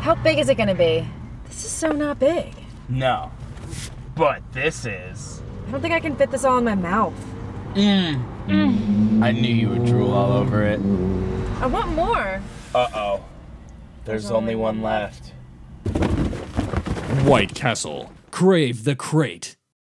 How big is it gonna be? This is so not big. No. But this is. I don't think I can fit this all in my mouth. Mmm. I knew you would drool all over it. I want more. Uh oh. There's, There's only one left. White Castle. Crave the crate.